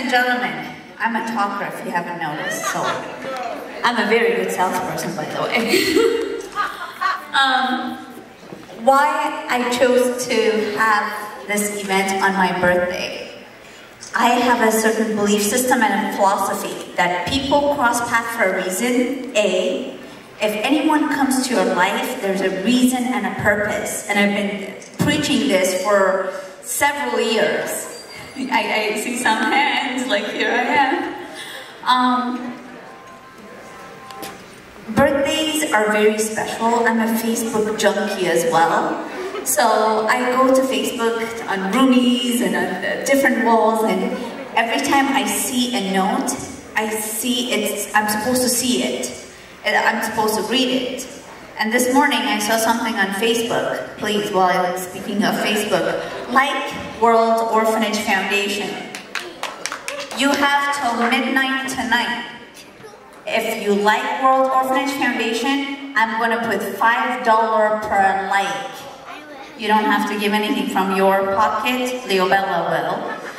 And gentlemen, I'm a talker if you haven't noticed, so I'm a very good salesperson, by the way. um, why I chose to have this event on my birthday. I have a certain belief system and a philosophy that people cross paths for a reason, A. If anyone comes to your life, there's a reason and a purpose. And I've been preaching this for several years. I, I see some hands, like here I am. Um, birthdays are very special. I'm a Facebook junkie as well. So I go to Facebook on roomies and on uh, different walls and every time I see a note, I see it's, I'm supposed to see it. And I'm supposed to read it. And this morning I saw something on Facebook, please, while I'm speaking of Facebook, like World Orphanage Foundation. You have till midnight tonight. If you like World Orphanage Foundation, I'm gonna put $5 per like. You don't have to give anything from your pocket, LeoBella will.